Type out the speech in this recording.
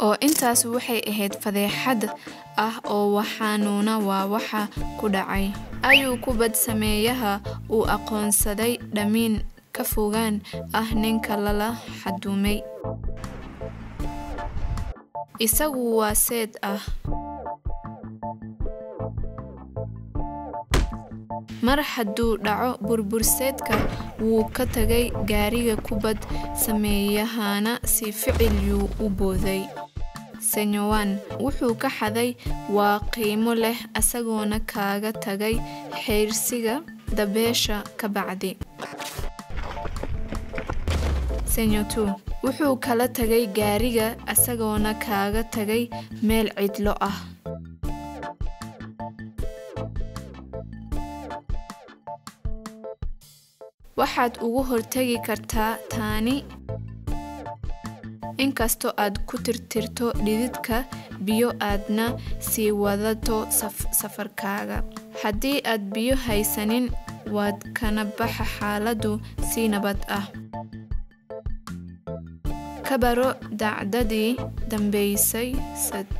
Arrintaas waxay ahayd fadeexad ah oo waxaanuna waa waxa ku dhacay, ayuu kubad sameeyaha u aqoonsaday damiin ka fogaan ah ninka lala xadgudbay. Isagu waa Seth ah. Mar hadduu dhaco burbur-Seth-ka wuu ka tagay gaariga kubad sameeyahana si ficil yuu u booday. Seng'oon wuxuu ka xaday wax qiimo leh isagoona kaga tagay xirsiga dabaysha ka bacdi. Seng'oon wuxuu kala tagay gaariga isagoona kaga tagay meel cidlo ah. Waxaad uga hortagi kartaa tani inkastoo aad ku tirtirto dhididka biyo aadna sii wadato safarkaaga. Haddii aad biyo haysanin, waad kana baxa xaaladdu si nabad ah. Ka baro dhacdadii dambeysay Seth.